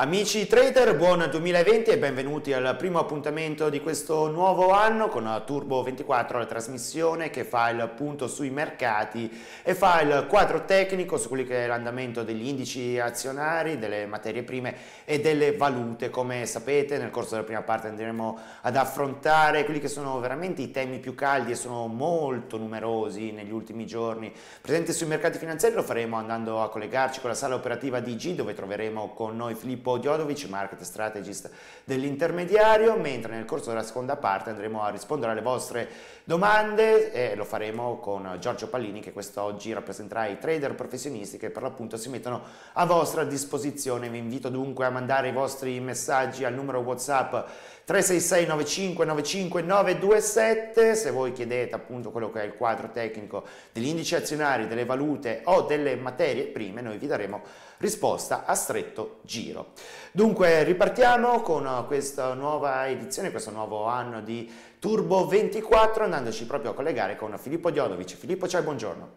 Amici trader, buon 2020 e benvenuti al primo appuntamento di questo nuovo anno con Turbo 24, la trasmissione che fa il punto sui mercati e fa il quadro tecnico su quelli che è l'andamento degli indici azionari, delle materie prime e delle valute. Come sapete nel corso della prima parte andremo ad affrontare quelli che sono veramente i temi più caldi e sono molto numerosi negli ultimi giorni presenti sui mercati finanziari, lo faremo andando a collegarci con la sala operativa di G dove troveremo con noi Filippo Filippo Diodovic, market strategist dell'intermediario, mentre nel corso della seconda parte andremo a rispondere alle vostre domande e lo faremo con Giorgio Pallini che quest'oggi rappresenterà i trader professionisti che per l'appunto si mettono a vostra disposizione. Vi invito dunque a mandare i vostri messaggi al numero WhatsApp 366 95 95 927 se voi chiedete appunto quello che è il quadro tecnico degli indici azionari, delle valute o delle materie prime, noi vi daremo risposta a stretto giro. Dunque ripartiamo con questa nuova edizione, questo nuovo anno di Turbo 24 andandoci proprio a collegare con Filippo Diodovic. Filippo, ciao, buongiorno.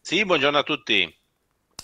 Sì, buongiorno a tutti.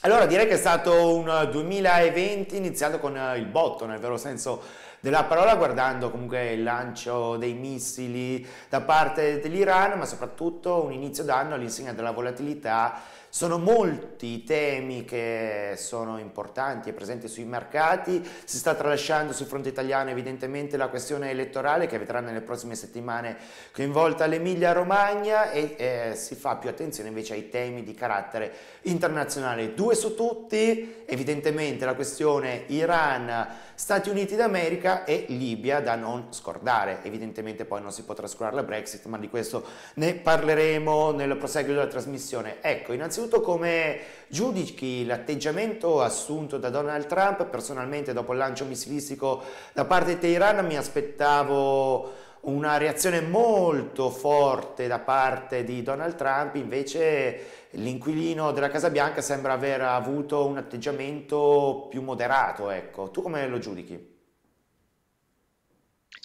Allora direi che è stato un 2020 iniziato con il botto nel vero senso della parola guardando comunque il lancio dei missili da parte dell'Iran ma soprattutto un inizio d'anno all'insegna della volatilità sono molti i temi che sono importanti e presenti sui mercati, si sta tralasciando sul fronte italiano evidentemente la questione elettorale che vedrà nelle prossime settimane coinvolta l'Emilia Romagna e eh, si fa più attenzione invece ai temi di carattere internazionale. Due su tutti, evidentemente la questione Iran, Stati Uniti d'America e Libia da non scordare. Evidentemente poi non si potrà trascurare la Brexit, ma di questo ne parleremo nel proseguo della trasmissione. Ecco, innanzitutto come giudichi l'atteggiamento assunto da Donald Trump? Personalmente dopo il lancio missilistico da parte di Teheran mi aspettavo una reazione molto forte da parte di Donald Trump, invece l'inquilino della Casa Bianca sembra aver avuto un atteggiamento più moderato. Ecco. Tu come lo giudichi?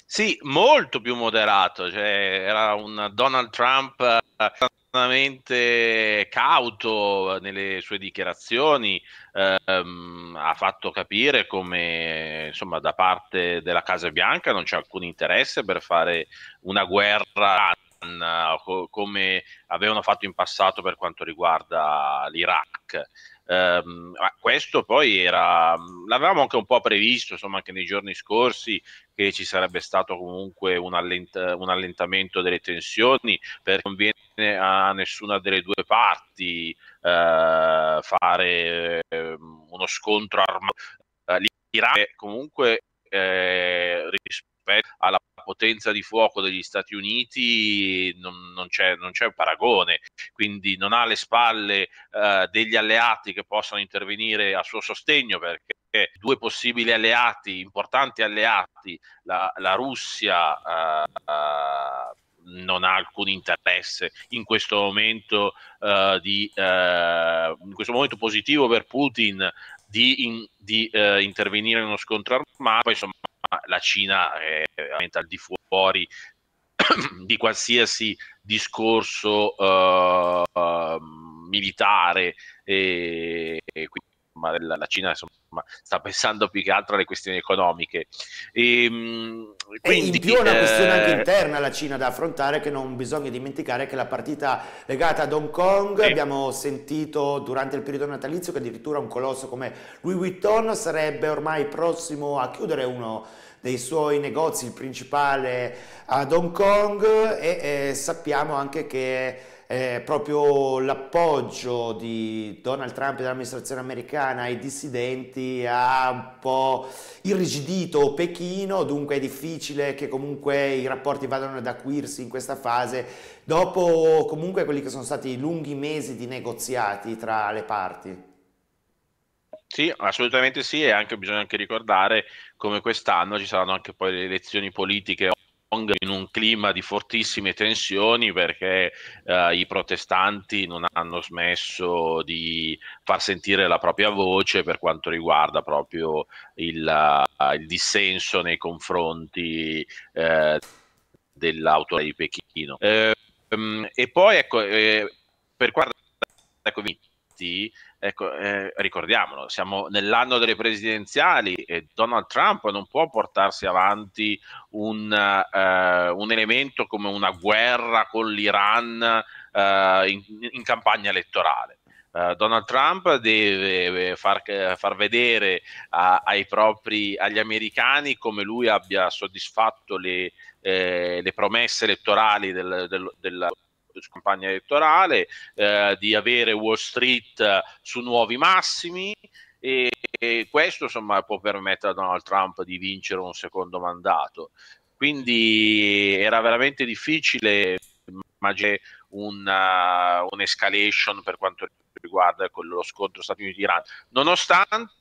Sì, molto più moderato, cioè, era un Donald Trump estremamente cauto nelle sue dichiarazioni, ehm, ha fatto capire come insomma da parte della Casa Bianca non c'è alcun interesse per fare una guerra come avevano fatto in passato per quanto riguarda l'Iraq. Um, questo poi era, l'avevamo anche un po' previsto, insomma, anche nei giorni scorsi, che ci sarebbe stato comunque un, allent- un allentamento delle tensioni, perché non viene a nessuna delle due parti uh, fare uh, uno scontro armato. Uh, L'Iran comunque eh, rispetto alla potenza di fuoco degli Stati Uniti non, non, c'è, non c'è, paragone, quindi non ha alle spalle eh, degli alleati che possano intervenire a suo sostegno perché due possibili alleati, importanti alleati, la, la Russia eh, non ha alcun interesse in questo momento uh, di uh, in questo momento positivo per Putin di, in, di uh, intervenire in uno scontro armato. Insomma la Cina è veramente al di fuori di qualsiasi discorso uh, uh, militare e, e quindi la, Cina insomma, sta pensando più che altro alle questioni economiche. Ehm, e, quindi, e in più è una eh... questione anche interna la Cina da affrontare che non bisogna dimenticare che la partita legata ad Hong Kong, sì. abbiamo sentito durante il periodo natalizio che addirittura un colosso come Louis Vuitton sarebbe ormai prossimo a chiudere uno dei suoi negozi, il principale ad Hong Kong e eh, sappiamo anche che eh, proprio l'appoggio di Donald Trump e dell'amministrazione americana ai dissidenti ha un po' irrigidito Pechino, dunque è difficile che comunque i rapporti vadano ad acuirsi in questa fase dopo comunque quelli che sono stati lunghi mesi di negoziati tra le parti. Sì, assolutamente sì, e anche bisogna anche ricordare come quest'anno ci saranno anche poi le elezioni politiche in un clima di fortissime tensioni perché uh, i protestanti non hanno smesso di far sentire la propria voce per quanto riguarda proprio il, uh, il dissenso nei confronti uh, dell'autore di Pechino. Um, e poi ecco, per quanto riguarda avanti, ecco, eh, ricordiamolo, siamo nell'anno delle presidenziali e Donald Trump non può portarsi avanti un, uh, un elemento come una guerra con l'Iran uh, in, in campagna elettorale. Uh, Donald Trump deve far, far vedere a, ai propri, agli americani come lui abbia soddisfatto le, eh, le promesse elettorali del, del, della campagna elettorale, eh, di avere Wall Street eh, su nuovi massimi e, e questo insomma può permettere a Donald Trump di vincere un secondo mandato. Quindi era veramente difficile immaginare un'escalation per quanto riguarda lo scontro Stati Uniti-Iran, nonostante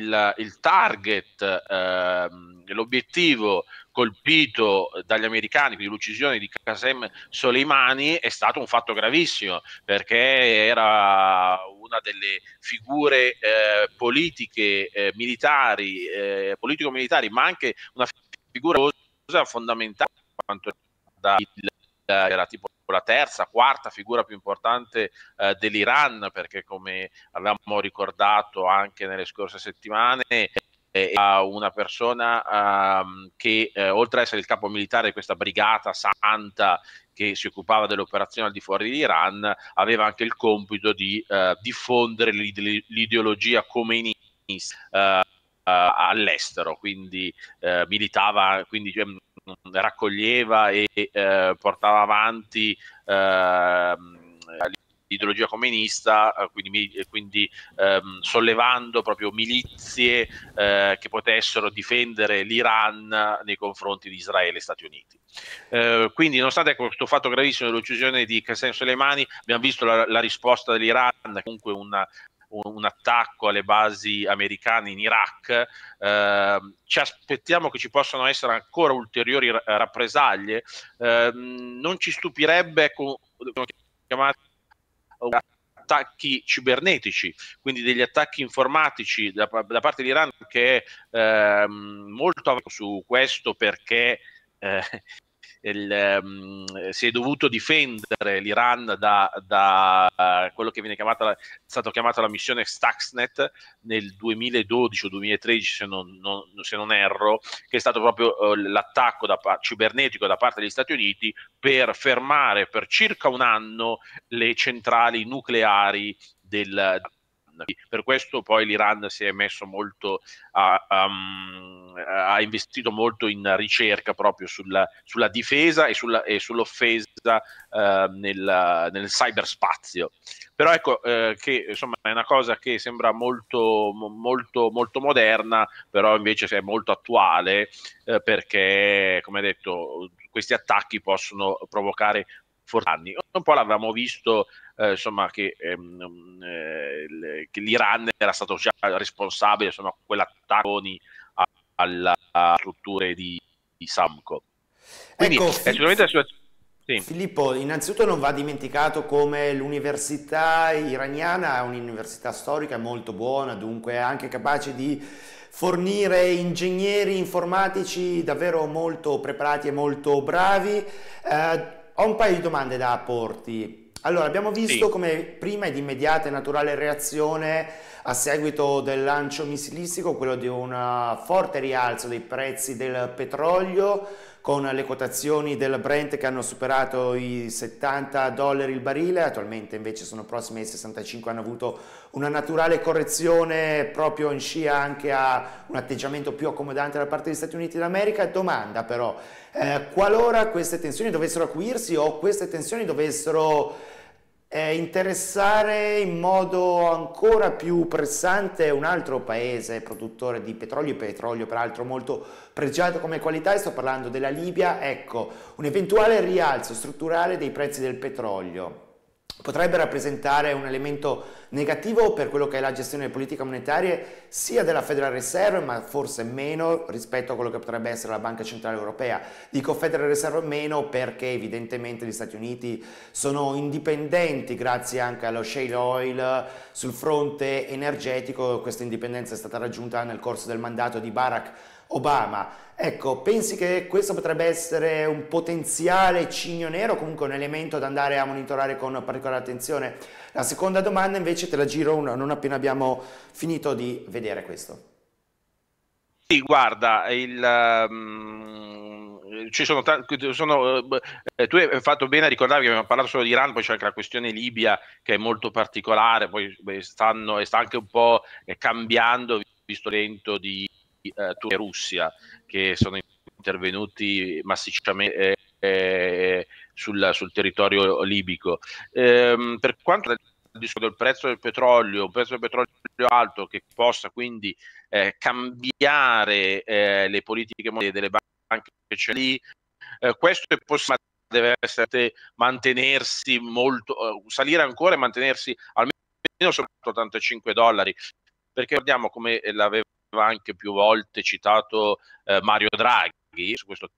il, il target, eh, l'obiettivo colpito dagli americani, quindi l'uccisione di Qasem Soleimani, è stato un fatto gravissimo perché era una delle figure eh, politiche, eh, militari, eh, politico-militari, ma anche una figura fondamentale quanto da il, era tipo la terza, quarta figura più importante eh, dell'Iran, perché come avevamo ricordato anche nelle scorse settimane, è una persona um, che eh, oltre ad essere il capo militare di questa brigata santa che si occupava dell'operazione al di fuori dell'Iran, aveva anche il compito di uh, diffondere l'ideologia comunista uh, uh, all'estero, quindi militava, quindi cioè, raccoglieva e eh, portava avanti eh, l'ideologia comunista, eh, quindi, quindi ehm, sollevando proprio milizie eh, che potessero difendere l'Iran nei confronti di Israele e Stati Uniti. Eh, quindi, nonostante questo fatto gravissimo dell'uccisione di Qasem Soleimani, abbiamo visto la, la risposta dell'Iran, comunque una, un, attacco alle basi americane in Iraq. Eh, ci aspettiamo che ci possano essere ancora ulteriori rappresaglie. Eh, non ci stupirebbe con, chiamati attacchi cibernetici, quindi degli attacchi informatici da, da parte dell'Iran che è eh, molto su questo perché eh, il, um, si è dovuto difendere l'Iran da, da uh, quello che viene chiamata, è stato chiamato la missione Stuxnet nel 2012 o 2013 se non, non, se non erro, che è stato proprio uh, l'attacco da, cibernetico da parte degli Stati Uniti per fermare per circa un anno le centrali nucleari del, per questo poi l'Iran si è messo molto, a, um, ha investito molto in ricerca proprio sulla, sulla difesa e, sulla, e sull'offesa uh, nel, nel cyberspazio. Però ecco eh, che insomma è una cosa che sembra molto, molto, molto moderna, però invece è molto attuale eh, perché, come detto, questi attacchi possono provocare forti Un po' l'avevamo visto eh, insomma, che, ehm, eh, che, l'Iran era stato già responsabile insomma quell'attacco alla strutture di, di Samco. Quindi ecco, è sicuramente la situazione. Sì. Filippo, innanzitutto non va dimenticato come l'università iraniana è un'università storica molto buona, dunque è anche capace di fornire ingegneri informatici davvero molto preparati e molto bravi. Eh, ho un paio di domande da porti. Allora, abbiamo visto sì. come prima ed immediata e naturale reazione a seguito del lancio missilistico, quello di un forte rialzo dei prezzi del petrolio, con le quotazioni del Brent che hanno superato i 70 dollari il barile, attualmente invece sono prossimi ai 65, hanno avuto una naturale correzione proprio in scia anche a un atteggiamento più accomodante da parte degli Stati Uniti d'America. Domanda però, eh, qualora queste tensioni dovessero acuirsi o queste tensioni dovessero eh, interessare in modo ancora più pressante un altro paese produttore di petrolio, petrolio peraltro molto pregiato come qualità, e sto parlando della Libia, ecco, un eventuale rialzo strutturale dei prezzi del petrolio potrebbe rappresentare un elemento negativo per quello che è la gestione delle politiche monetarie sia della Federal Reserve ma forse meno rispetto a quello che potrebbe essere la Banca Centrale Europea. Dico Federal Reserve meno perché evidentemente gli Stati Uniti sono indipendenti grazie anche allo shale oil sul fronte energetico, questa indipendenza è stata raggiunta nel corso del mandato di Barack Obama. Ecco, pensi che questo potrebbe essere un potenziale cigno nero, comunque un elemento da andare a monitorare con particolare attenzione? La seconda domanda invece te la giro non appena abbiamo finito di vedere questo. Sì, guarda, il, um, ci sono, sono eh, tu hai fatto bene a ricordare che abbiamo parlato solo di Iran, poi c'è anche la questione Libia che è molto particolare, poi stanno, sta anche un po' cambiando visto l'evento di eh, Turchia e Russia che sono intervenuti massicciamente eh, sul, sul, territorio libico. Eh, per quanto riguarda il prezzo del petrolio, un prezzo del petrolio alto che possa quindi eh, cambiare eh, le politiche monetarie delle banche centrali, eh, questo è possibile deve essere mantenersi molto, uh, salire ancora e mantenersi almeno sopra 85 dollari, perché guardiamo come l'aveva anche più volte citato eh, Mario Draghi su questo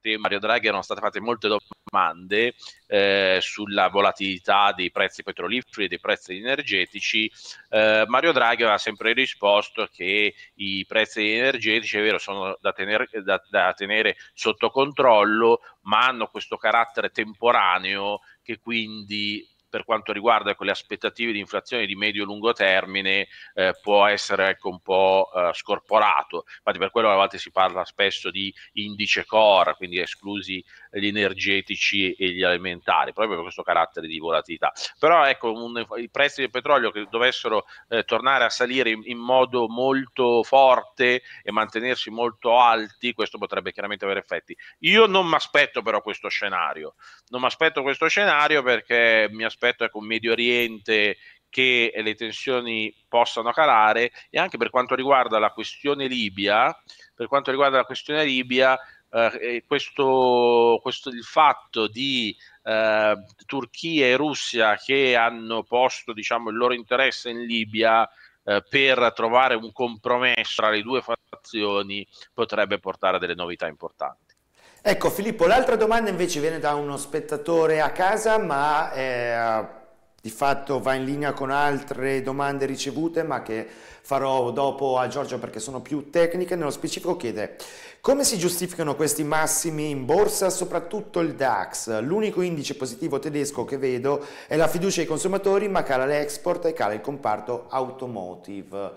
tema Mario Draghi erano state fatte molte domande eh, sulla volatilità dei prezzi petroliferi e dei prezzi energetici. Eh, Mario Draghi aveva sempre risposto che i prezzi energetici, è vero, sono da tenere, da, da tenere sotto controllo, ma hanno questo carattere temporaneo che quindi per quanto riguarda ecco, le aspettative di inflazione di medio-lungo termine eh, può essere ecco, un po' eh, scorporato. Infatti per quello a volte si parla spesso di indice core, quindi esclusi gli energetici e gli alimentari, proprio per questo carattere di volatilità. Però ecco, un, i prezzi del petrolio che dovessero eh, tornare a salire in, in, modo molto forte e mantenersi molto alti, questo potrebbe chiaramente avere effetti. Io non mi aspetto però questo scenario, non mi aspetto questo scenario perché mi aspetto ecco, un Medio Oriente che le tensioni possano calare e anche per quanto riguarda la questione Libia, per quanto riguarda la questione Libia, eh, questo, questo, il fatto di eh, Turchia e Russia che hanno posto diciamo, il loro interesse in Libia eh, per trovare un compromesso tra le due fazioni potrebbe portare a delle novità importanti. Ecco Filippo, l'altra domanda invece viene da uno spettatore a casa, ma eh, di fatto va in linea con altre domande ricevute, ma che farò dopo a Giorgio perché sono più tecniche. Nello specifico chiede come si giustificano questi massimi in borsa, soprattutto il DAX? L'unico indice positivo tedesco che vedo è la fiducia ai consumatori, ma cala l'export e cala il comparto automotive.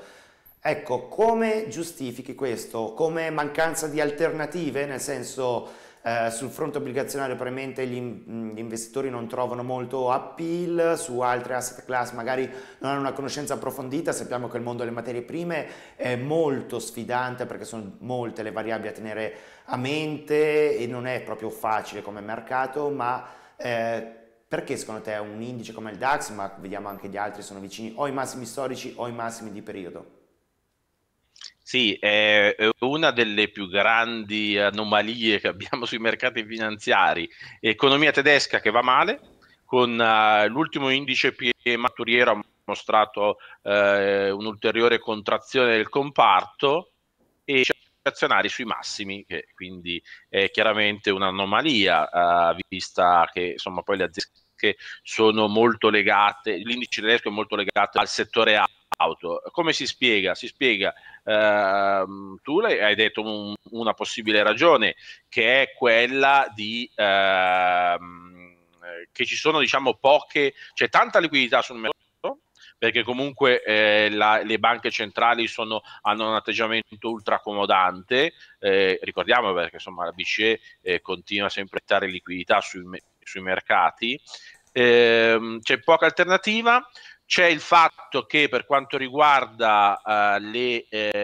Ecco, come giustifichi questo? Come mancanza di alternative? Nel senso, eh, sul fronte obbligazionario probabilmente gli, gli, investitori non trovano molto appeal, su altre asset class magari non hanno una conoscenza approfondita, sappiamo che il mondo delle materie prime è molto sfidante perché sono molte le variabili a tenere a mente e non è proprio facile come mercato, ma... Eh, perché secondo te un indice come il DAX, ma vediamo anche gli altri, sono vicini o ai massimi storici o ai massimi di periodo? Sì, è una delle più grandi anomalie che abbiamo sui mercati finanziari. Economia tedesca che va male, con uh, l'ultimo indice PMI matturiero ha mostrato uh, un'ulteriore contrazione del comparto e azionari sui massimi, che quindi è chiaramente un'anomalia, uh, vista che insomma poi le aziende sono molto legate, l'indice tedesco è molto legato al settore auto. Come si spiega? Si spiega, ehm, tu hai detto un, una possibile ragione, che è quella di... Ehm, che ci sono diciamo poche, c'è tanta liquidità sul mercato, perché comunque eh, la, le banche centrali sono, hanno un atteggiamento ultra accomodante, eh, ricordiamo perché insomma la BCE eh, continua sempre a dare liquidità sui, sui mercati, ehm, c'è poca alternativa, c'è il fatto che per quanto riguarda uh, le, eh,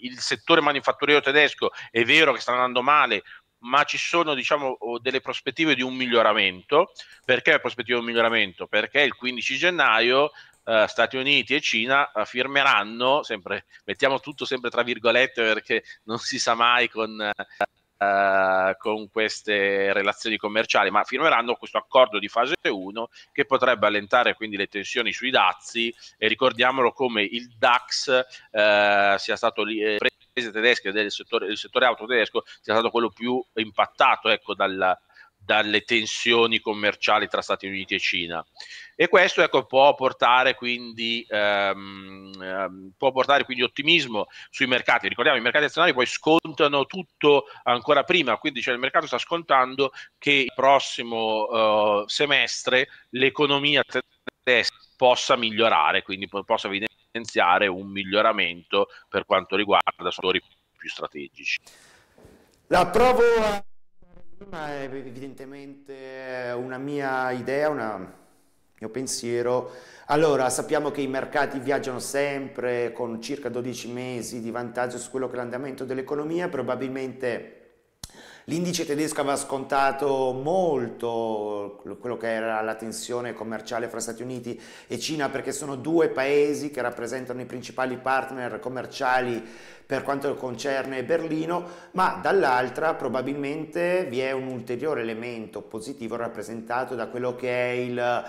il settore manifatturiero tedesco è vero che sta andando male, ma ci sono diciamo, delle prospettive di un miglioramento. Perché prospettive di un miglioramento? Perché il 15 gennaio Uh, Stati Uniti e Cina uh, firmeranno, sempre, mettiamo tutto sempre tra virgolette perché non si sa mai con uh, Uh, con queste relazioni commerciali, ma firmeranno questo accordo di fase 1 che potrebbe allentare quindi le tensioni sui dazi e ricordiamolo come il DAX uh, sia stato lì, eh, tedesche del settore, del settore auto tedesco sia stato quello più impattato ecco, dal, dalle tensioni commerciali tra Stati Uniti e Cina. E questo ecco, può, portare quindi, ehm, ehm, può portare quindi ottimismo sui mercati. Ricordiamo, i mercati azionari poi scontano tutto ancora prima, quindi cioè, il mercato sta scontando che il prossimo uh, semestre l'economia tedesca possa migliorare, quindi possa evidenziare un miglioramento per quanto riguarda settori più strategici. La provo a è evidentemente una mia idea, un mio pensiero. Allora, sappiamo che i mercati viaggiano sempre con circa 12 mesi di vantaggio su quello che è l'andamento dell'economia, probabilmente L'indice tedesco aveva scontato molto quello che era la tensione commerciale fra Stati Uniti e Cina perché sono due paesi che rappresentano i principali partner commerciali per quanto concerne Berlino, ma dall'altra probabilmente vi è un ulteriore elemento positivo rappresentato da quello che è il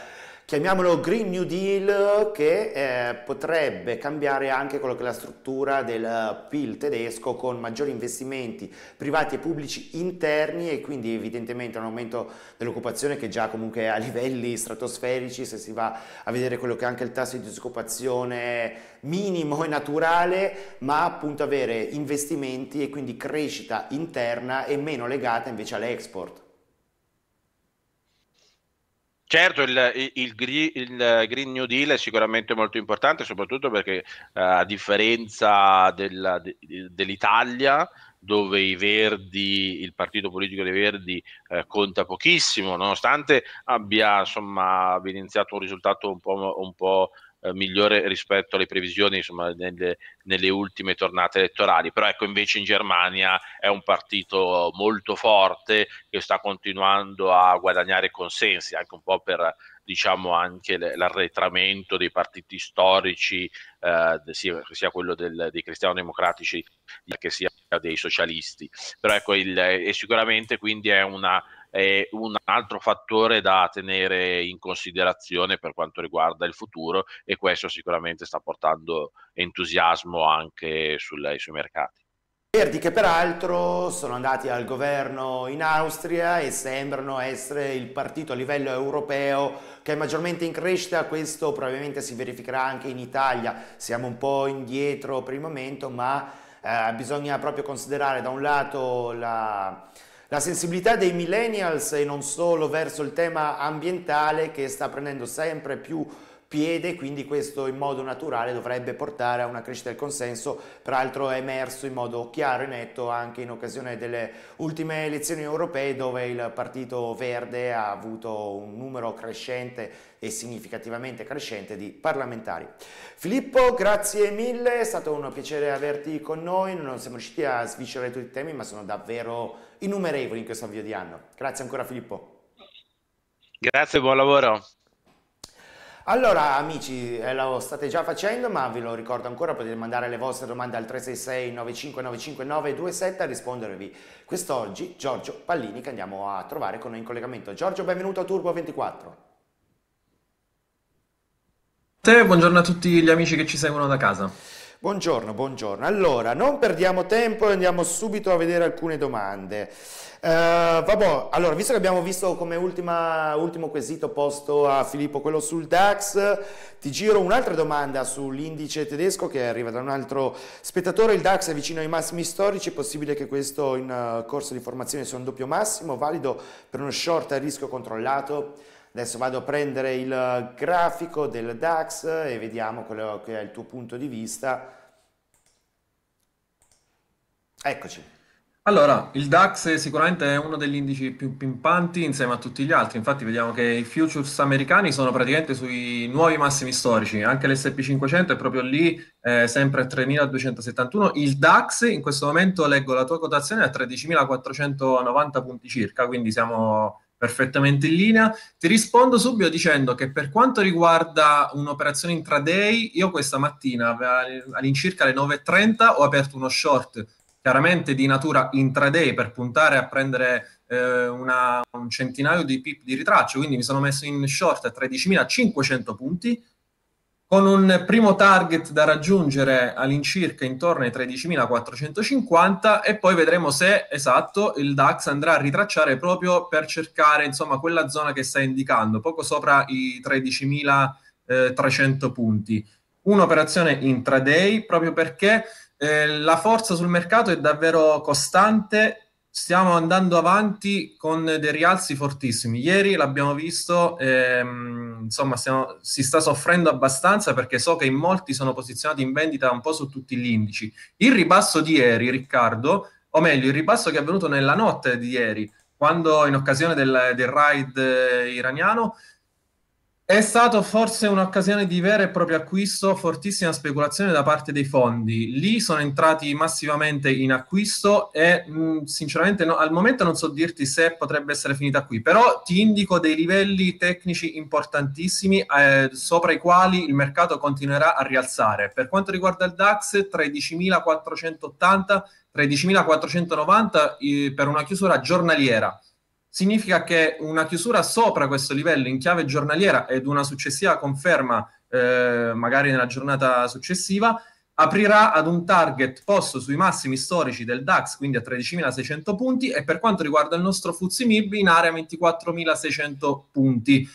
chiamiamolo Green New Deal, che eh, potrebbe cambiare anche quello che è la struttura del PIL tedesco con maggiori investimenti privati e pubblici interni e quindi evidentemente un aumento dell'occupazione che già comunque è a livelli stratosferici, se si va a vedere quello che è anche il tasso di disoccupazione minimo e naturale, ma appunto avere investimenti e quindi crescita interna e meno legata invece all'export. Certo, il, il, il, Green New Deal è sicuramente molto importante, soprattutto perché uh, a differenza della, de, dell'Italia, dove i Verdi, il partito politico dei Verdi eh, conta pochissimo, nonostante abbia insomma, evidenziato un risultato un po', un po' Eh, migliore rispetto alle previsioni insomma, nelle, nelle, ultime tornate elettorali. Però ecco, invece in Germania è un partito molto forte che sta continuando a guadagnare consensi, anche un po' per diciamo anche l'arretramento dei partiti storici, eh, sia, sia, quello del, dei cristiano-democratici che sia dei socialisti. Però ecco, il, e sicuramente quindi è una è un altro fattore da tenere in considerazione per quanto riguarda il futuro e questo sicuramente sta portando entusiasmo anche sul, sui mercati. Verdi che peraltro sono andati al governo in Austria e sembrano essere il partito a livello europeo che è maggiormente in crescita, questo probabilmente si verificherà anche in Italia, siamo un po' indietro per il momento ma eh, bisogna proprio considerare da un lato la, la sensibilità dei millennials e non solo verso il tema ambientale che sta prendendo sempre più piede, quindi questo in modo naturale dovrebbe portare a una crescita del consenso, peraltro è emerso in modo chiaro e netto anche in occasione delle ultime elezioni europee dove il Partito Verde ha avuto un numero crescente e significativamente crescente di parlamentari. Filippo, grazie mille, è stato un piacere averti con noi, non siamo riusciti a sviscerare tutti i temi ma sono davvero innumerevoli in questo avvio di anno. Grazie ancora Filippo. Grazie, buon lavoro. Allora amici, eh, lo state già facendo ma ve lo ricordo ancora, potete mandare le vostre domande al 366 959 a rispondervi quest'oggi Giorgio Pallini che andiamo a trovare con noi in collegamento. Giorgio, benvenuto a Turbo 24. Te, buongiorno a tutti gli amici che ci seguono da casa. Buongiorno, buongiorno. Allora, non perdiamo tempo e andiamo subito a vedere alcune domande. Uh, vabbè, allora, visto che abbiamo visto come ultima, ultimo quesito posto a Filippo quello sul DAX, ti giro un'altra domanda sull'indice tedesco che arriva da un altro spettatore. Il DAX è vicino ai massimi storici, è possibile che questo in uh, corso di formazione sia un doppio massimo, valido per uno short a rischio controllato? Adesso vado a prendere il grafico del DAX e vediamo quello che è il tuo punto di vista. Eccoci. Allora, il DAX sicuramente è uno degli indici più pimpanti insieme a tutti gli altri, infatti vediamo che i futures americani sono praticamente sui nuovi massimi storici, anche l'S&P 500 è proprio lì, eh, sempre a 3.271, il DAX in questo momento leggo la tua quotazione a 13.490 punti circa, quindi siamo perfettamente in linea. Ti rispondo subito dicendo che per quanto riguarda un'operazione intraday, io questa mattina all'incirca alle 9.30 ho aperto uno short chiaramente di natura intraday per puntare a prendere eh, una, un centinaio di pip di ritraccio, quindi mi sono messo in short a 13.500 punti con un primo target da raggiungere all'incirca intorno ai 13.450 e poi vedremo se, esatto, il DAX andrà a ritracciare proprio per cercare, insomma, quella zona che sta indicando, poco sopra i 13.300 punti. Un'operazione intraday proprio perché eh, la forza sul mercato è davvero costante stiamo andando avanti con dei rialzi fortissimi. Ieri l'abbiamo visto, ehm, insomma, stiamo, si sta soffrendo abbastanza perché so che in molti sono posizionati in vendita un po' su tutti gli indici. Il ribasso di ieri, Riccardo, o meglio, il ribasso che è avvenuto nella notte di ieri, quando in occasione del, del raid eh, iraniano è stato forse un'occasione di vero e proprio acquisto, fortissima speculazione da parte dei fondi. Lì sono entrati massivamente in acquisto e mh, sinceramente no, al momento non so dirti se potrebbe essere finita qui, però ti indico dei livelli tecnici importantissimi eh, sopra i quali il mercato continuerà a rialzare. Per quanto riguarda il DAX, 13.480, 13.490 eh, per una chiusura giornaliera significa che una chiusura sopra questo livello in chiave giornaliera ed una successiva conferma, eh, magari nella giornata successiva, aprirà ad un target posto sui massimi storici del DAX, quindi a 13.600 punti, e per quanto riguarda il nostro Fuzzi MIB in area 24.600 punti.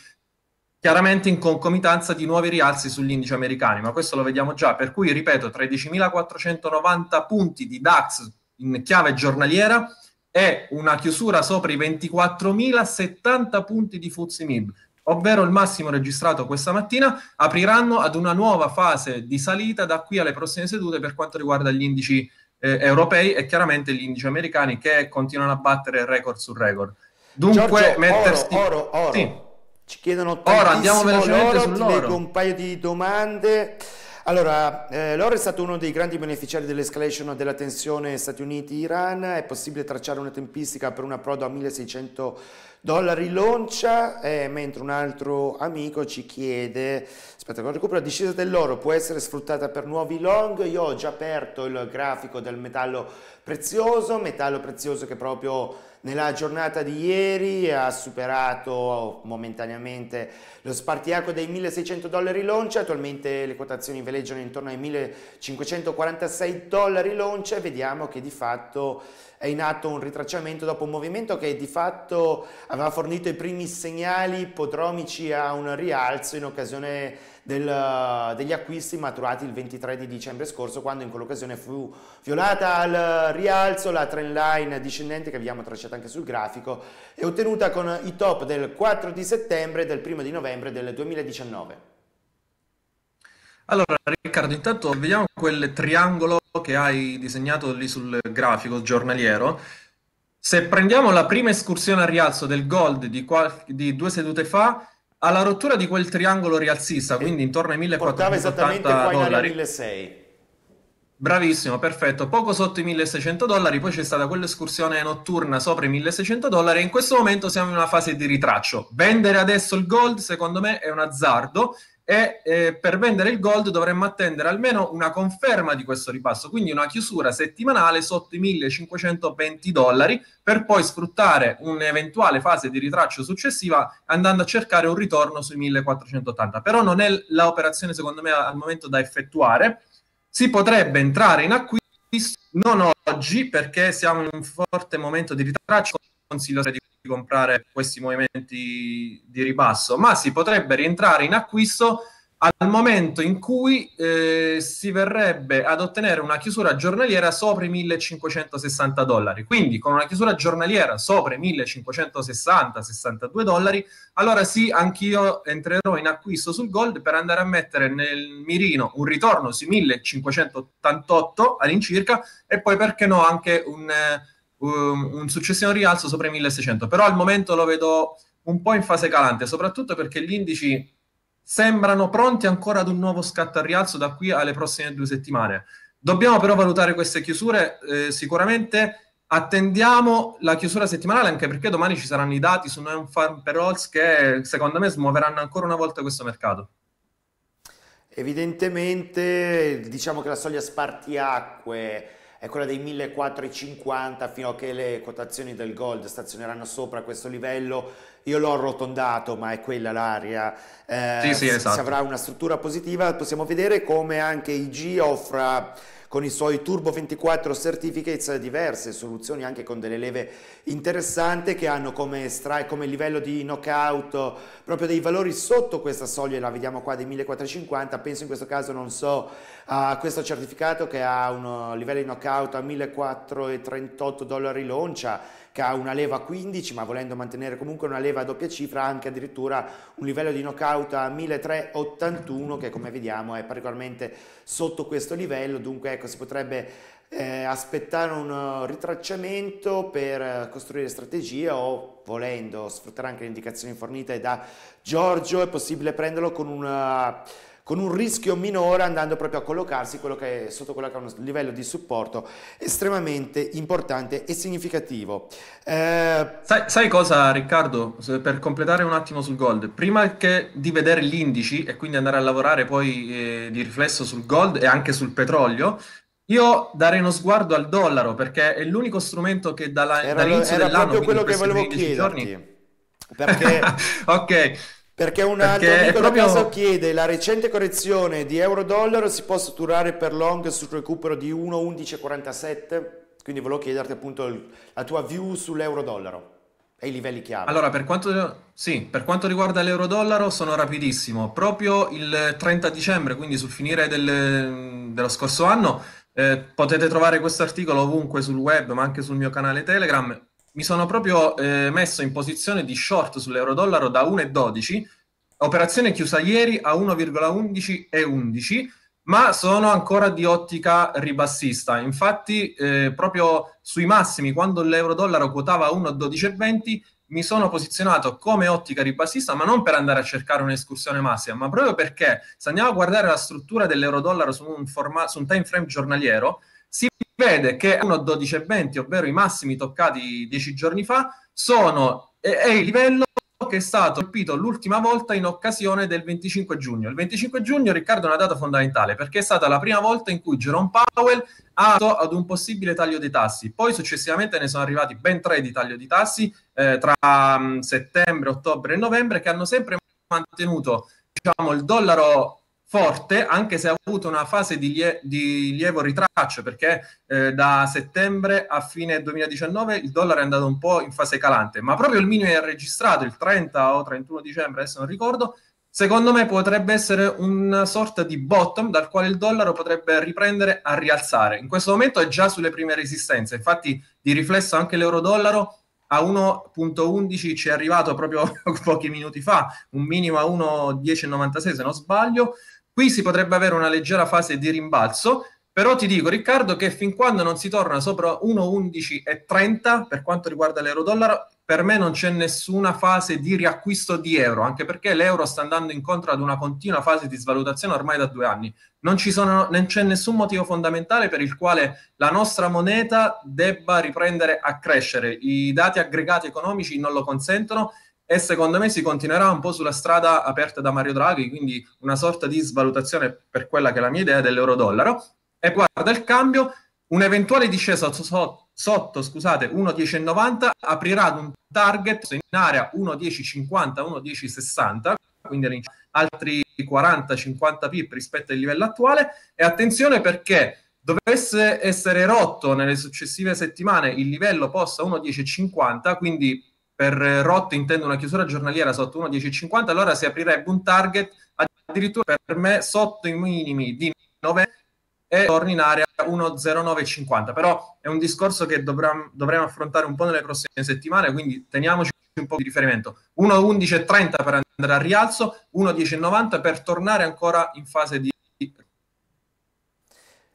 Chiaramente in concomitanza di nuovi rialzi sugli indici americani, ma questo lo vediamo già. Per cui, ripeto, 13.490 punti di DAX in chiave giornaliera è una chiusura sopra i 24.070 punti di Fuzzi Mib, ovvero il massimo registrato questa mattina, apriranno ad una nuova fase di salita da qui alle prossime sedute per quanto riguarda gli indici eh, europei e chiaramente gli indici americani che continuano a battere record su record. Dunque, Giorgio, mettersi... Oro, oro, oro. Sì. Ci chiedono tantissimo oro, andiamo velocemente l'oro, sull'oro. ti leggo un paio di domande. Allora, eh, l'oro è stato uno dei grandi beneficiari dell'escalation della tensione Stati Uniti-Iran, è possibile tracciare una tempistica per un approdo a 1600 dollari loncia, eh, mentre un altro amico ci chiede, aspetta, recupero la discesa dell'oro può essere sfruttata per nuovi long, io ho già aperto il grafico del metallo prezioso, metallo prezioso che proprio nella giornata di ieri ha superato momentaneamente lo spartiacque dei 1600 dollari l'oncia, attualmente le quotazioni veleggiano intorno ai 1546 dollari l'oncia e vediamo che di fatto è in atto un ritracciamento dopo un movimento che di fatto aveva fornito i primi segnali podromici a un rialzo in occasione del, degli acquisti maturati il 23 di dicembre scorso quando in quell'occasione fu violata al rialzo la trend line discendente che abbiamo tracciato anche sul grafico e ottenuta con i top del 4 di settembre e del 1 di novembre del 2019. Allora Riccardo, intanto vediamo quel triangolo che hai disegnato lì sul grafico giornaliero. Se prendiamo la prima escursione a rialzo del gold di, di due sedute fa, alla rottura di quel triangolo rialzista, quindi intorno ai 1480 dollari. 1600. Bravissimo, perfetto. Poco sotto i 1600 dollari, poi c'è stata quell'escursione notturna sopra i 1600 dollari e in questo momento siamo in una fase di ritraccio. Vendere adesso il gold, secondo me, è un azzardo e eh, per vendere il gold dovremmo attendere almeno una conferma di questo ribasso, quindi una chiusura settimanale sotto i 1520 dollari per poi sfruttare un'eventuale fase di ritraccio successiva andando a cercare un ritorno sui 1480. Però non è l'operazione secondo me al momento da effettuare. Si potrebbe entrare in acquisto non oggi perché siamo in un forte momento di ritraccio, consiglio di comprare questi movimenti di ribasso, ma si potrebbe rientrare in acquisto al momento in cui eh, si verrebbe ad ottenere una chiusura giornaliera sopra i 1560 dollari. Quindi con una chiusura giornaliera sopra i 1560-62 dollari, allora sì, anch'io entrerò in acquisto sul gold per andare a mettere nel mirino un ritorno sui 1588 all'incirca e poi perché no anche un... Eh, um, un successivo rialzo sopra i 1600, però al momento lo vedo un po' in fase calante, soprattutto perché gli indici sembrano pronti ancora ad un nuovo scatto a rialzo da qui alle prossime due settimane. Dobbiamo però valutare queste chiusure, eh, sicuramente attendiamo la chiusura settimanale anche perché domani ci saranno i dati su non farm payrolls che secondo me smuoveranno ancora una volta questo mercato. Evidentemente diciamo che la soglia spartiacque è quella dei 1450 fino a che le quotazioni del gold stazioneranno sopra questo livello. Io l'ho arrotondato, ma è quella l'area, eh, sì, sì, esatto. se avrà una struttura positiva, possiamo vedere come anche IG offra con i suoi Turbo 24 Certificates diverse soluzioni anche con delle leve interessanti che hanno come, come livello di knockout proprio dei valori sotto questa soglia, la vediamo qua dei 1450, penso in questo caso non so a questo certificato che ha un livello di knockout a 1438 dollari l'oncia che ha una leva 15 ma volendo mantenere comunque una leva a doppia cifra anche addirittura un livello di knockout a 1381 che come vediamo è particolarmente sotto questo livello. Dunque ecco si potrebbe eh, aspettare un ritracciamento per costruire strategie o volendo sfruttare anche le indicazioni fornite da Giorgio è possibile prenderlo con una con un rischio minore andando proprio a collocarsi quello che è, sotto quello che è un livello di supporto estremamente importante e significativo. Eh... Sai, sai, cosa Riccardo? Per completare un attimo sul gold, prima che di vedere gli indici e quindi andare a lavorare poi eh, di riflesso sul gold e anche sul petrolio, io darei uno sguardo al dollaro perché è l'unico strumento che dalla, era, dall'inizio era dell'anno, proprio quello che volevo chiederti. Giorni... Perché... ok. Perché un altro Perché amico proprio... da caso chiede la recente correzione di euro-dollaro si può strutturare per long sul recupero di 1,1147? Quindi volevo chiederti appunto il, la tua view sull'euro-dollaro e i livelli chiave. Allora, per quanto, sì, per quanto riguarda l'euro-dollaro sono rapidissimo. Proprio il 30 dicembre, quindi sul finire del, dello scorso anno, eh, potete trovare questo articolo ovunque sul web, ma anche sul mio canale Telegram mi sono proprio eh, messo in posizione di short sull'euro-dollaro da 1,12, operazione chiusa ieri a 1,11 e 11, ma sono ancora di ottica ribassista. Infatti, eh, proprio sui massimi, quando l'euro-dollaro quotava 1,12,20, mi sono posizionato come ottica ribassista, ma non per andare a cercare un'escursione massima, ma proprio perché se andiamo a guardare la struttura dell'euro-dollaro su un, forma- su un time frame giornaliero, si vede che 1,12,20, ovvero i massimi toccati dieci giorni fa, sono, è, è il livello che è stato colpito l'ultima volta in occasione del 25 giugno. Il 25 giugno, Riccardo, è una data fondamentale perché è stata la prima volta in cui Jerome Powell ha dato ad un possibile taglio dei tassi. Poi successivamente ne sono arrivati ben tre di taglio di tassi eh, tra um, settembre, ottobre e novembre che hanno sempre mantenuto diciamo, il dollaro forte, anche se ha avuto una fase di, lie- di lievo ritraccio, perché eh, da settembre a fine 2019 il dollaro è andato un po' in fase calante, ma proprio il minimo è registrato il 30 o 31 dicembre, adesso non ricordo, secondo me potrebbe essere una sorta di bottom dal quale il dollaro potrebbe riprendere a rialzare. In questo momento è già sulle prime resistenze, infatti di riflesso anche l'euro-dollaro a 1.11 ci è arrivato proprio pochi minuti fa, un minimo a 1.1096 se non sbaglio, Qui si potrebbe avere una leggera fase di rimbalzo, però ti dico Riccardo che fin quando non si torna sopra 1,11,30 per quanto riguarda l'euro-dollaro, per me non c'è nessuna fase di riacquisto di euro, anche perché l'euro sta andando incontro ad una continua fase di svalutazione ormai da due anni. Non, sono, non c'è nessun motivo fondamentale per il quale la nostra moneta debba riprendere a crescere. I dati aggregati economici non lo consentono e secondo me si continuerà un po' sulla strada aperta da Mario Draghi, quindi una sorta di svalutazione per quella che è la mia idea dell'euro-dollaro. E guarda il cambio, un'eventuale discesa sotto, sotto scusate, 1,1090 aprirà ad un target in area 1,1050, 1,1060, quindi altri 40-50 pip rispetto al livello attuale. E attenzione perché dovesse essere rotto nelle successive settimane il livello posta 1,1050, quindi per rotte intendo una chiusura giornaliera sotto 1,1050, allora si aprirebbe un target addirittura per me sotto i minimi di 9 e torni in area 1,0950. Però è un discorso che dovremo, dovremo affrontare un po' nelle prossime settimane, quindi teniamoci un po' di riferimento. 1,1130 per andare al rialzo, 1,1090 per tornare ancora in fase di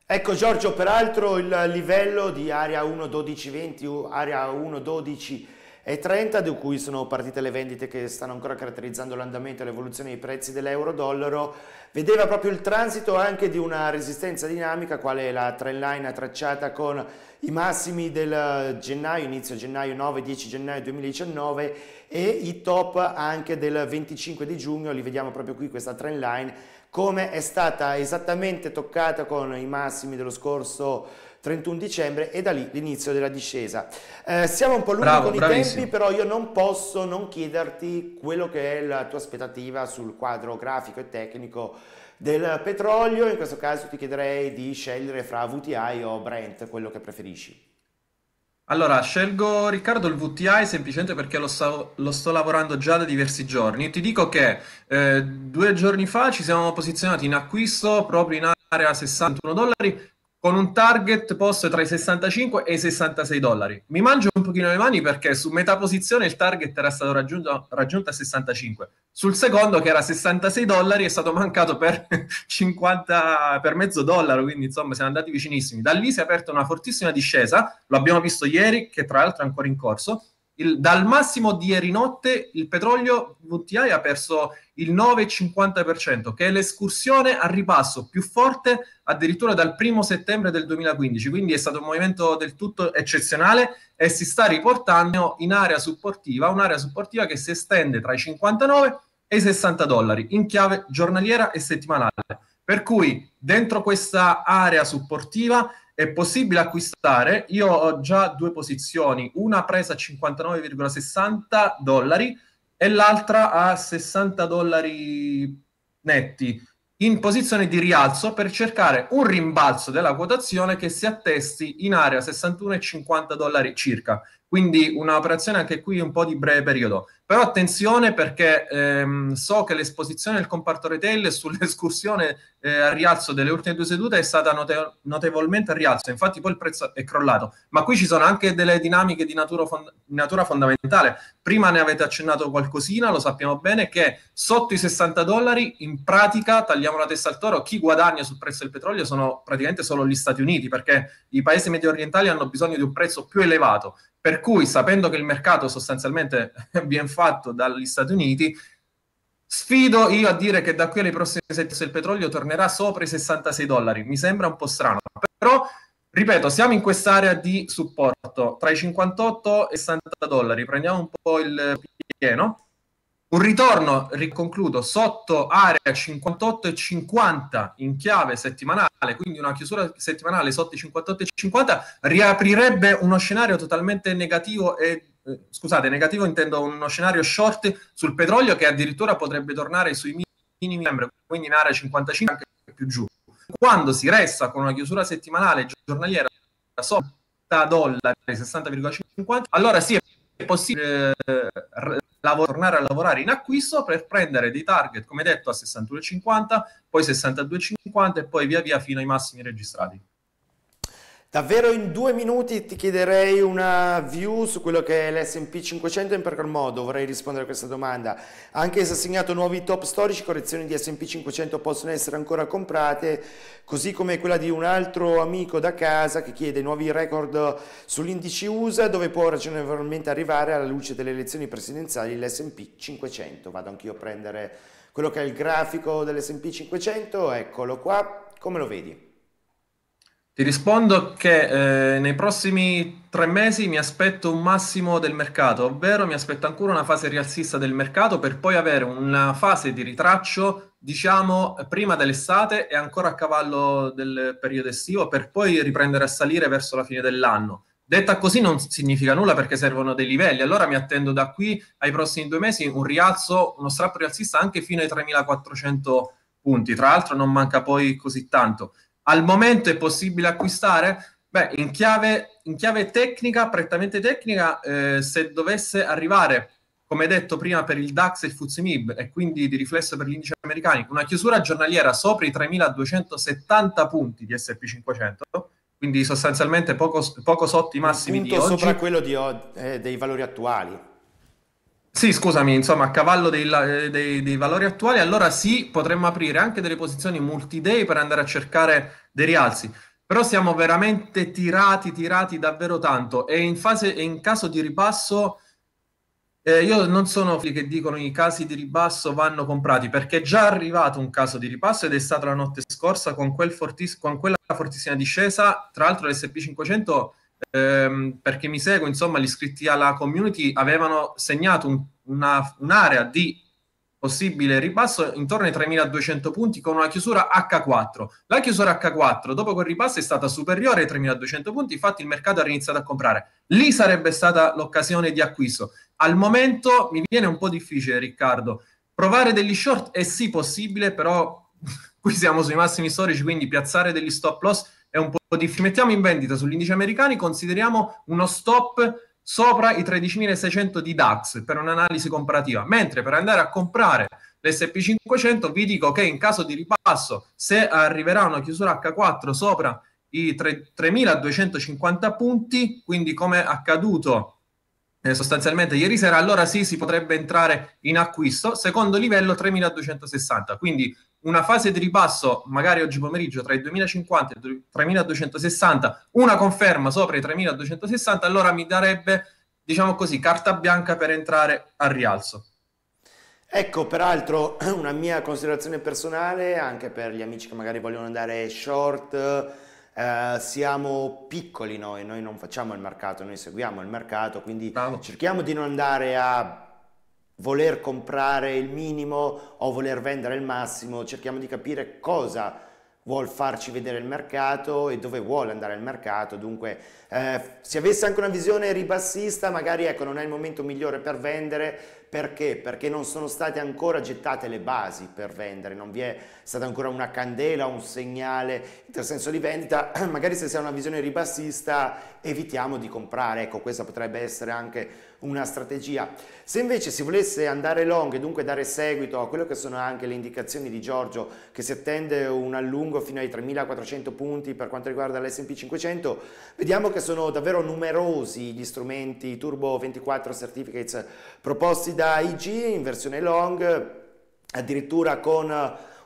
Ecco Giorgio, peraltro il livello di area 1.1220, area 1.12 e 30 di cui sono partite le vendite che stanno ancora caratterizzando l'andamento e l'evoluzione dei prezzi dell'euro-dollaro, vedeva proprio il transito anche di una resistenza dinamica, quale la trend line tracciata con i massimi del gennaio, inizio gennaio 9-10 gennaio 2019 e i top anche del 25 di giugno, li vediamo proprio qui questa trend line come è stata esattamente toccata con i massimi dello scorso 31 dicembre e da lì l'inizio della discesa. Eh, siamo un po' lunghi Bravo, con bravissimo. i tempi, però io non posso non chiederti quello che è la tua aspettativa sul quadro grafico e tecnico del petrolio. In questo caso ti chiederei di scegliere fra VTI o Brent, quello che preferisci. Allora, scelgo Riccardo il VTI semplicemente perché lo, sto, lo sto lavorando già da diversi giorni. Ti dico che eh, due giorni fa ci siamo posizionati in acquisto proprio in area 61 dollari con un target posto tra i 65 e i 66 dollari. Mi mangio un pochino le mani perché su metà posizione il target era stato raggiunto, raggiunto a 65. Sul secondo, che era 66 dollari, è stato mancato per 50 per mezzo dollaro, quindi insomma siamo andati vicinissimi. Da lì si è aperta una fortissima discesa, lo abbiamo visto ieri, che tra l'altro è ancora in corso, il, dal massimo di ieri notte il petrolio WTI ha perso il 9,50%, che è l'escursione a ribasso più forte addirittura dal primo settembre del 2015. Quindi è stato un movimento del tutto eccezionale e si sta riportando in area supportiva, un'area supportiva che si estende tra i 59 e i 60 dollari in chiave giornaliera e settimanale. Per cui dentro questa area supportiva è possibile acquistare. Io ho già due posizioni, una presa a 59,60 dollari e l'altra a 60 dollari netti in posizione di rialzo per cercare un rimbalzo della quotazione che si attesti in area 61,50 dollari circa. Quindi un'operazione anche qui un po' di breve periodo. Però attenzione perché ehm, so che l'esposizione del comparto retail sull'escursione eh, a rialzo delle ultime due sedute è stata note- notevolmente a rialzo, infatti poi il prezzo è crollato. Ma qui ci sono anche delle dinamiche di natura, fond- natura fondamentale. Prima ne avete accennato qualcosina, lo sappiamo bene, che sotto i 60 dollari in pratica, tagliamo la testa al toro, chi guadagna sul prezzo del petrolio sono praticamente solo gli Stati Uniti, perché i paesi medio orientali hanno bisogno di un prezzo più elevato. Per cui, sapendo che il mercato sostanzialmente viene fatto dagli Stati Uniti, sfido io a dire che da qui alle prossime settimane il petrolio tornerà sopra i 66 dollari. Mi sembra un po' strano, però ripeto, siamo in quest'area di supporto tra i 58 e i 60 dollari. Prendiamo un po' il pieno un ritorno, riconcludo, sotto area 58 e 50 in chiave settimanale, quindi una chiusura settimanale sotto i 58 e 50, riaprirebbe uno scenario totalmente negativo e eh, scusate, negativo intendo uno scenario short sul petrolio che addirittura potrebbe tornare sui minimi, quindi in area 55 anche più giù. Quando si resta con una chiusura settimanale giornaliera sotto dollari 60,50, allora sì è possibile eh, lav- tornare a lavorare in acquisto per prendere dei target, come detto, a 61,50, poi 62,50 e poi via via fino ai massimi registrati. Davvero in due minuti ti chiederei una view su quello che è l'S&P 500 in per modo vorrei rispondere a questa domanda. Anche se segnato nuovi top storici, correzioni di S&P 500 possono essere ancora comprate, così come quella di un altro amico da casa che chiede nuovi record sull'indice USA dove può ragionevolmente arrivare alla luce delle elezioni presidenziali l'S&P 500. Vado anch'io a prendere quello che è il grafico dell'S&P 500, eccolo qua, come lo vedi? Ti rispondo che eh, nei prossimi tre mesi mi aspetto un massimo del mercato, ovvero mi aspetto ancora una fase rialzista del mercato per poi avere una fase di ritraccio, diciamo, prima dell'estate e ancora a cavallo del periodo estivo per poi riprendere a salire verso la fine dell'anno. Detta così non significa nulla perché servono dei livelli, allora mi attendo da qui ai prossimi due mesi un rialzo, uno strappo rialzista anche fino ai 3400 punti. Tra l'altro non manca poi così tanto. Al momento è possibile acquistare? Beh, in chiave, in chiave tecnica, prettamente tecnica, eh, se dovesse arrivare, come detto prima per il DAX e il FTSE e quindi di riflesso per gli indici americani, una chiusura giornaliera sopra i 3.270 punti di SP500, quindi sostanzialmente poco, poco sotto i massimi di oggi. sopra quello di, eh, dei valori attuali. Sì, scusami, insomma, a cavallo dei, eh, dei, dei, valori attuali, allora sì, potremmo aprire anche delle posizioni multi-day per andare a cercare dei rialzi. Però siamo veramente tirati, tirati davvero tanto. E in, fase, in caso di ribasso, eh, io non sono quelli che dicono i casi di ribasso vanno comprati, perché è già arrivato un caso di ribasso ed è stato la notte scorsa con, quel fortiss- con quella fortissima discesa. Tra l'altro l'SP500 ehm, perché mi seguo, insomma, gli iscritti alla community avevano segnato un, una, un'area di possibile ribasso intorno ai 3200 punti con una chiusura H4. La chiusura H4 dopo quel ribasso è stata superiore ai 3200 punti, infatti il mercato ha iniziato a comprare. Lì sarebbe stata l'occasione di acquisto. Al momento mi viene un po' difficile, Riccardo. Provare degli short è sì possibile, però qui siamo sui massimi storici, quindi piazzare degli stop loss è un po' difficile. Mettiamo in vendita sugli indici americani, consideriamo uno stop sopra i 13.600 di DAX per un'analisi comparativa, mentre per andare a comprare l'SP500 vi dico che in caso di ripasso, se arriverà una chiusura H4 sopra i 3.250 punti, quindi come accaduto eh, sostanzialmente ieri sera, allora sì si potrebbe entrare in acquisto, secondo livello 3.260, quindi una fase di ribasso magari oggi pomeriggio tra i 2050 e i 3260, una conferma sopra i 3260, allora mi darebbe, diciamo così, carta bianca per entrare al rialzo. Ecco, peraltro una mia considerazione personale, anche per gli amici che magari vogliono andare short, eh, siamo piccoli noi, noi non facciamo il mercato, noi seguiamo il mercato, quindi Bravo. cerchiamo di non andare a voler comprare il minimo o voler vendere il massimo, cerchiamo di capire cosa vuol farci vedere il mercato e dove vuole andare il mercato, dunque eh, se avesse anche una visione ribassista magari ecco non è il momento migliore per vendere, perché? Perché non sono state ancora gettate le basi per vendere, non vi è stata ancora una candela, un segnale in senso di vendita, magari se si ha una visione ribassista evitiamo di comprare, ecco questa potrebbe essere anche una strategia. Se invece si volesse andare long e dunque dare seguito a quello che sono anche le indicazioni di Giorgio che si attende un allungo fino ai 3400 punti per quanto riguarda l'S&P 500, vediamo che sono davvero numerosi gli strumenti Turbo 24 Certificates proposti da IG in versione long, addirittura con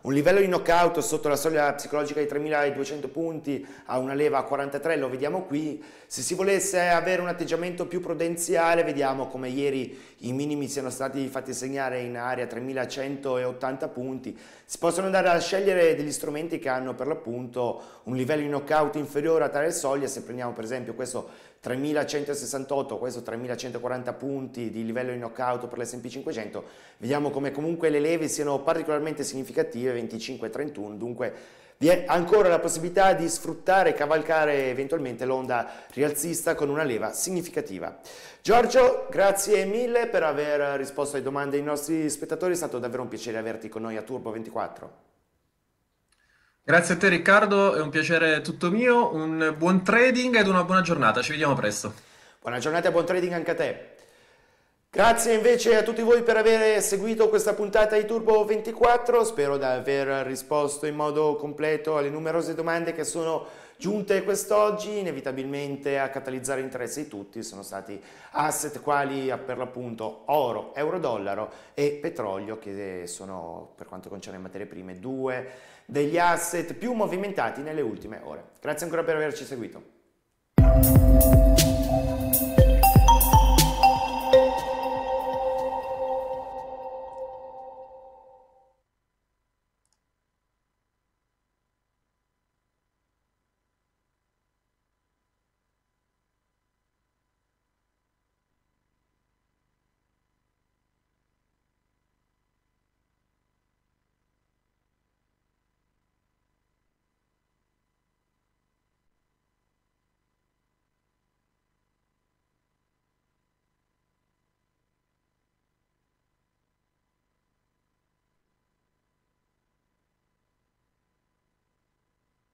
un livello di knockout sotto la soglia psicologica di 3200 punti a una leva a 43, lo vediamo qui. Se si volesse avere un atteggiamento più prudenziale, vediamo come ieri i minimi siano stati fatti segnare in area 3180 punti. Si possono andare a scegliere degli strumenti che hanno per l'appunto un livello di knockout inferiore a tale soglia, se prendiamo per esempio questo 3168, questo 3140 punti di livello di knockout per l'S&P 500, vediamo come comunque le leve siano particolarmente significative, 25 e 31, dunque vi è ancora la possibilità di sfruttare e cavalcare eventualmente l'onda rialzista con una leva significativa. Giorgio, grazie mille per aver risposto alle domande dei nostri spettatori, è stato davvero un piacere averti con noi a Turbo 24. Grazie a te Riccardo, è un piacere tutto mio, un buon trading ed una buona giornata, ci vediamo presto. Buona giornata e buon trading anche a te. Grazie invece a tutti voi per aver seguito questa puntata di Turbo 24, spero di aver risposto in modo completo alle numerose domande che sono giunte quest'oggi, inevitabilmente a catalizzare l'interesse di tutti sono stati asset quali per l'appunto oro, euro-dollaro e petrolio che sono per quanto concerne materie prime due degli asset più movimentati nelle ultime ore. Grazie ancora per averci seguito.